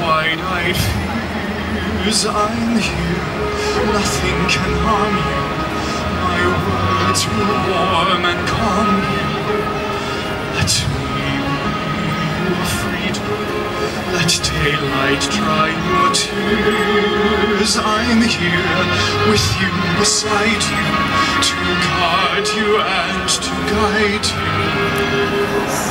wide-eyed fears. I'm here, nothing can harm you. My words will warm and calm you. Let daylight dry your tears. I'm here with you beside you to guard you and to guide you.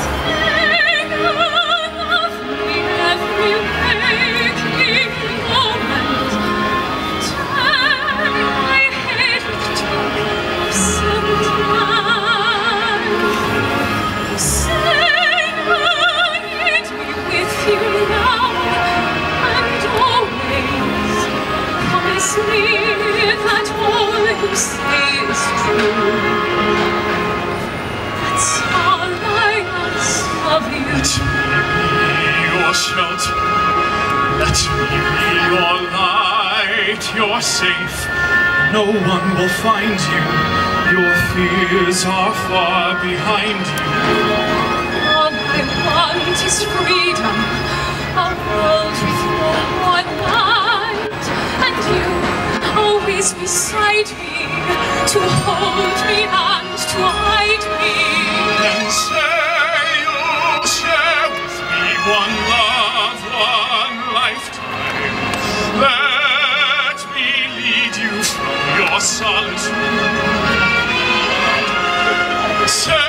You're safe. No one will find you. Your fears are far behind you. All I want is freedom, beside me to hold me and to hide me. And say you'll share with me one love, one lifetime. Let me lead you from your solitude. Say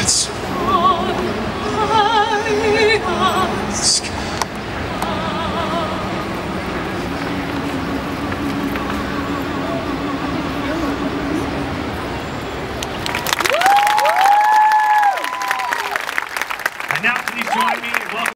That's